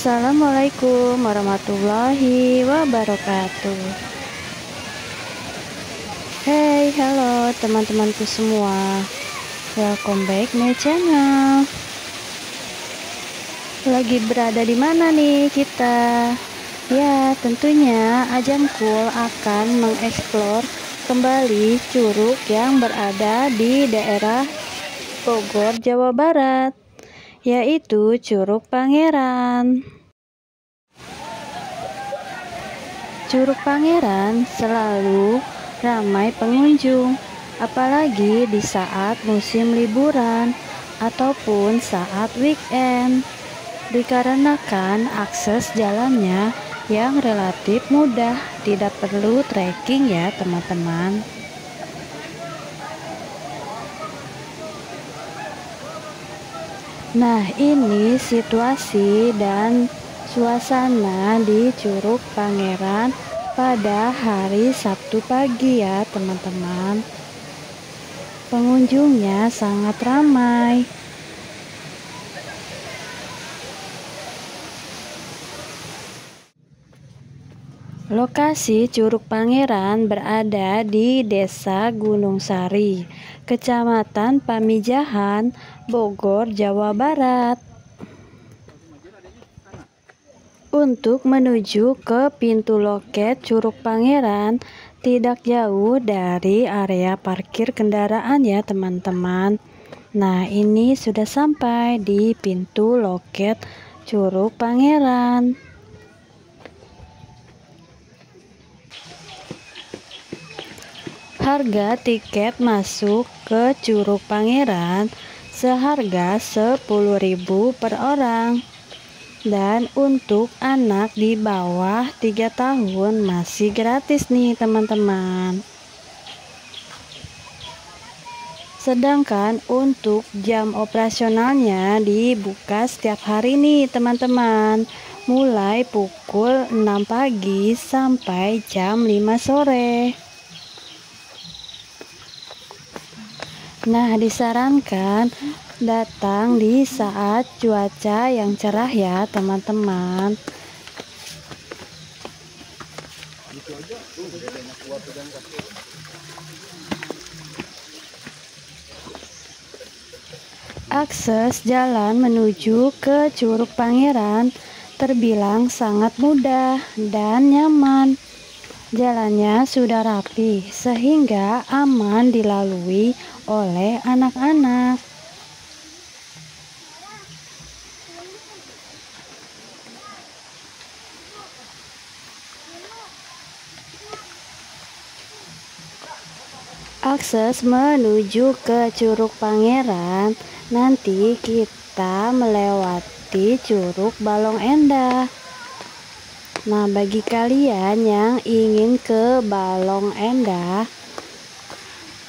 Assalamualaikum warahmatullahi wabarakatuh Hey, halo teman-temanku semua Welcome back my channel Lagi berada di mana nih kita? Ya, tentunya Ajamkul akan mengeksplor kembali curug yang berada di daerah Bogor, Jawa Barat yaitu Curug Pangeran. Curug Pangeran selalu ramai pengunjung, apalagi di saat musim liburan ataupun saat weekend, dikarenakan akses jalannya yang relatif mudah, tidak perlu trekking ya teman-teman. Nah, ini situasi dan suasana di Curug Pangeran pada hari Sabtu pagi ya, teman-teman. Pengunjungnya sangat ramai. Lokasi Curug Pangeran berada di Desa Gunung Sari, Kecamatan Pamijahan, Bogor, Jawa Barat. Untuk menuju ke pintu loket Curug Pangeran tidak jauh dari area parkir kendaraan ya teman-teman. Nah ini sudah sampai di pintu loket Curug Pangeran. Harga tiket masuk ke Curug Pangeran seharga 10.000 per orang. Dan untuk anak di bawah 3 tahun masih gratis nih teman-teman. Sedangkan untuk jam operasionalnya dibuka setiap hari nih teman-teman Mulai pukul 6 pagi sampai jam 5 sore Nah, disarankan datang di saat cuaca yang cerah ya, teman-teman. Akses jalan menuju ke Curug Pangeran terbilang sangat mudah dan nyaman. Jalannya sudah rapi sehingga aman dilalui oleh anak-anak. Akses menuju ke Curug Pangeran nanti kita melewati Curug Balong Endah. Nah, bagi kalian yang ingin ke Balong Endah,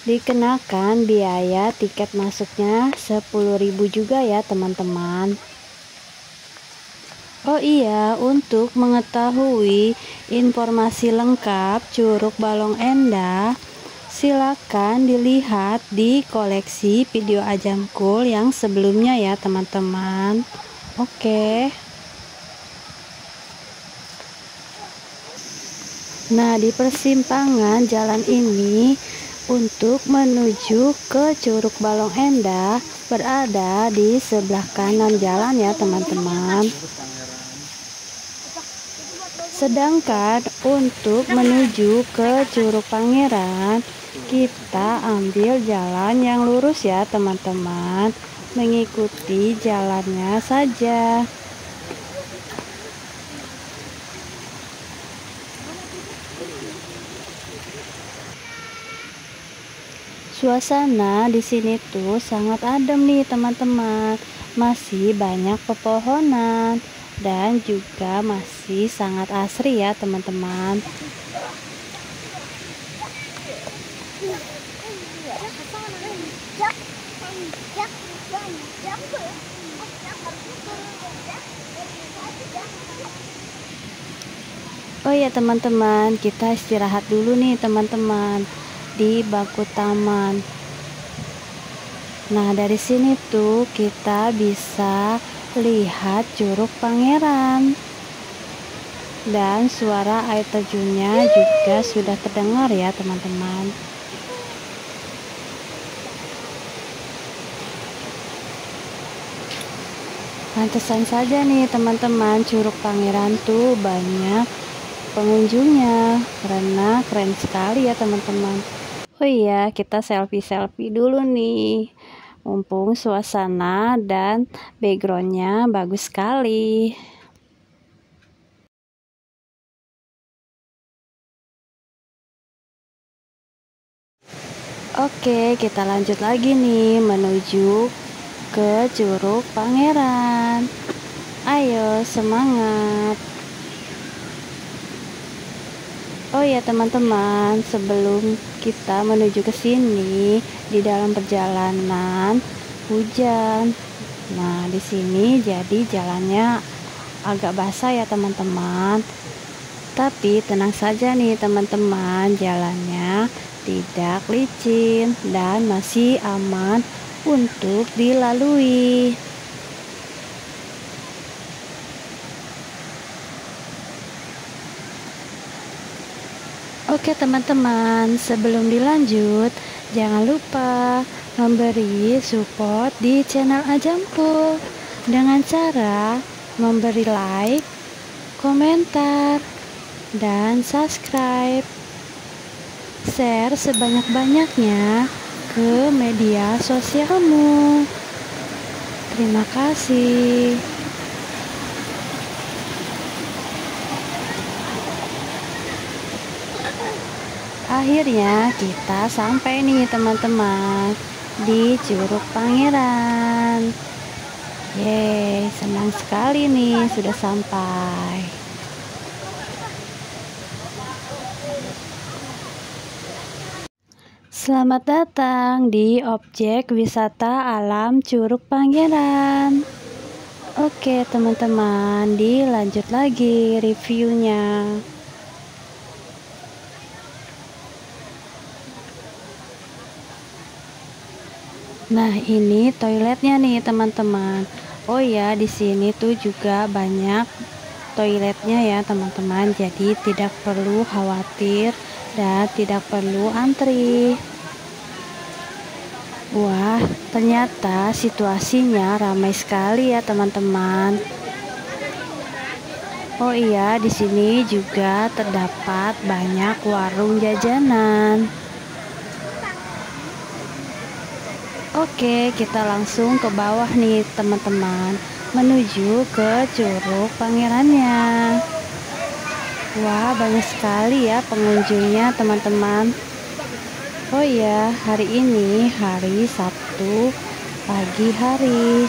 dikenakan biaya tiket masuknya 10.000 juga ya, teman-teman. Oh iya, untuk mengetahui informasi lengkap Curug Balong Endah, silakan dilihat di koleksi video Ajamkul yang sebelumnya ya, teman-teman. Oke. Nah, di persimpangan jalan ini untuk menuju ke Curug Balong Endah berada di sebelah kanan jalan ya, teman-teman. Sedangkan untuk menuju ke Curug Pangeran, kita ambil jalan yang lurus ya, teman-teman. Mengikuti jalannya saja. Suasana di sini tuh sangat adem nih teman-teman. Masih banyak pepohonan dan juga masih sangat asri ya teman-teman. Oh ya teman-teman, kita istirahat dulu nih teman-teman di bangku taman. Nah, dari sini tuh kita bisa lihat Curug Pangeran. Dan suara air terjunnya juga sudah terdengar ya teman-teman. Pantesan saja nih teman-teman Curug Pangeran tuh banyak pengunjungnya. Karena keren sekali ya teman-teman. Oh iya, kita selfie-selfie dulu nih. Mumpung suasana dan backgroundnya bagus sekali. Oke, kita lanjut lagi nih menuju ke Curug Pangeran. Ayo, semangat! Oh ya teman-teman, sebelum kita menuju ke sini di dalam perjalanan hujan. Nah, di sini jadi jalannya agak basah ya teman-teman. Tapi tenang saja nih teman-teman, jalannya tidak licin dan masih aman untuk dilalui. Oke teman-teman, sebelum dilanjut, jangan lupa memberi support di channel Ajampu dengan cara memberi like, komentar, dan subscribe. Share sebanyak-banyaknya ke media sosialmu. Terima kasih. akhirnya kita sampai nih teman-teman di Curug Pangeran Yeay senang sekali nih sudah sampai Selamat datang di objek wisata alam Curug Pangeran Oke teman-teman dilanjut lagi reviewnya Nah, ini toiletnya nih, teman-teman. Oh ya, di sini tuh juga banyak toiletnya ya, teman-teman. Jadi tidak perlu khawatir dan tidak perlu antri. Wah, ternyata situasinya ramai sekali ya, teman-teman. Oh iya, di sini juga terdapat banyak warung jajanan. Oke, kita langsung ke bawah nih teman-teman Menuju ke Curug Pangerannya Wah, banyak sekali ya pengunjungnya teman-teman Oh iya, hari ini hari Sabtu pagi hari.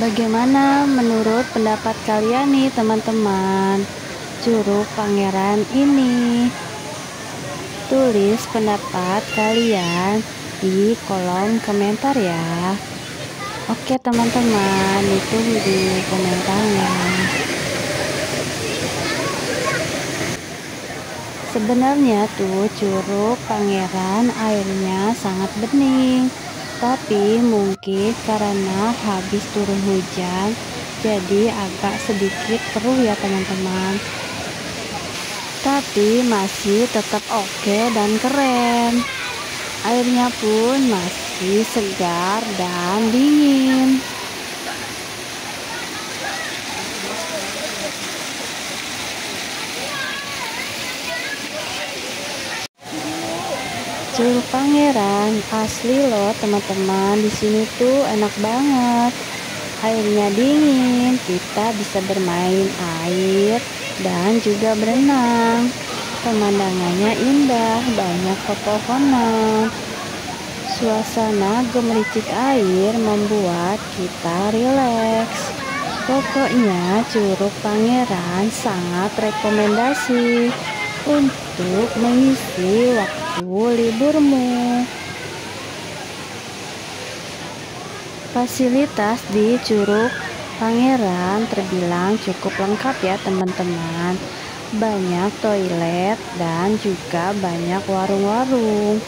Bagaimana menurut pendapat kalian nih teman-teman? Curug Pangeran ini Tulis pendapat kalian di kolom komentar ya Oke teman-teman itu di komentarnya. Sebenarnya tuh Curug Pangeran airnya sangat bening tapi mungkin karena habis turun hujan jadi agak sedikit keruh ya teman-teman. Tapi masih tetap oke dan keren. Airnya pun masih segar dan dingin. Curug Pangeran asli loh teman-teman. Di sini tuh enak banget. Airnya dingin kita bisa bermain air dan juga berenang. Pemandangannya indah banyak pepohonan suasana gemericik air membuat kita rileks pokoknya Curug Pangeran sangat rekomendasi untuk mengisi waktu liburmu. Fasilitas di Curug Pangeran terbilang cukup lengkap ya teman-teman. banyak toilet dan juga banyak warung-warung.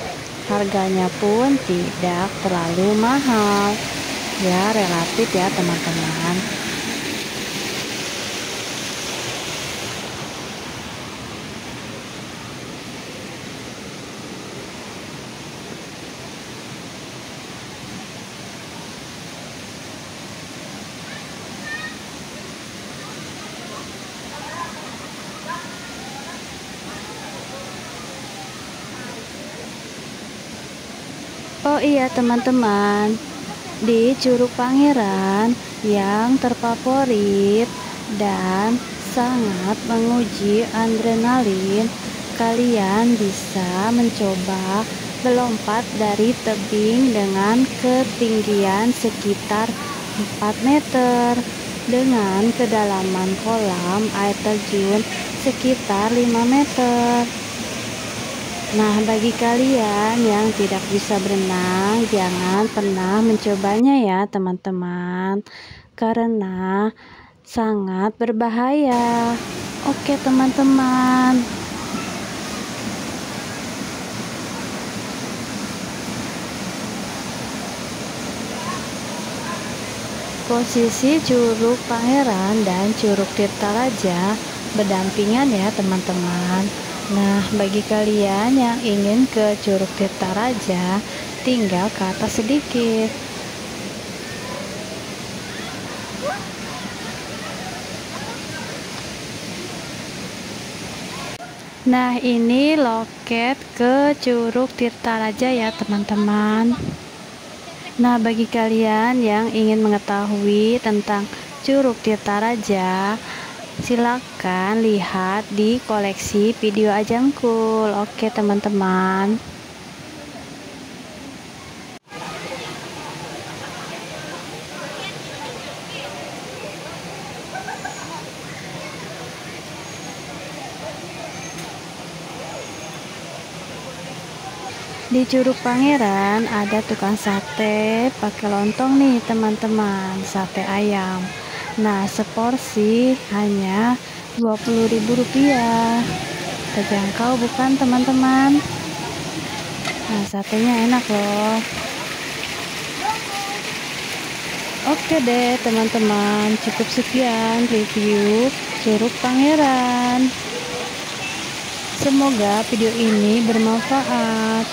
Harganya pun tidak terlalu mahal. Ya, relatif ya, teman-teman. Oh iya teman-teman, di Curug Pangeran yang terfavorit dan sangat menguji adrenalin, kalian bisa mencoba melompat dari tebing dengan ketinggian sekitar 4 meter dengan kedalaman kolam air terjun sekitar 5 meter. Nah, bagi kalian yang tidak bisa berenang, jangan pernah mencobanya ya, teman-teman, karena sangat berbahaya. Oke, teman-teman. Posisi Curug Pangeran dan Curug Tirtaraja berdampingan ya, teman-teman. Nah, bagi kalian yang ingin ke Curug Tirta Raja, tinggal ke atas sedikit. Nah, ini loket ke Curug Tirta Raja ya, teman-teman. Nah, bagi kalian yang ingin mengetahui tentang Curug Tirta Raja, Silakan lihat di koleksi video Ajangkul. Oke, teman-teman. Di Curug Pangeran ada tukang sate pakai lontong nih, teman-teman. Sate ayam. Nah, seporsi hanya Rp20.000. Terjangkau bukan, teman-teman? Nah, satenya enak loh. Oke deh, teman-teman. Cukup sekian review Curug Pangeran. Semoga video ini bermanfaat.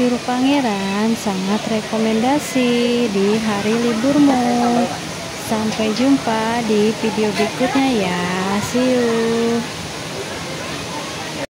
Curug Pangeran sangat rekomendasi di hari liburmu. Sampai jumpa di video berikutnya ya. See you.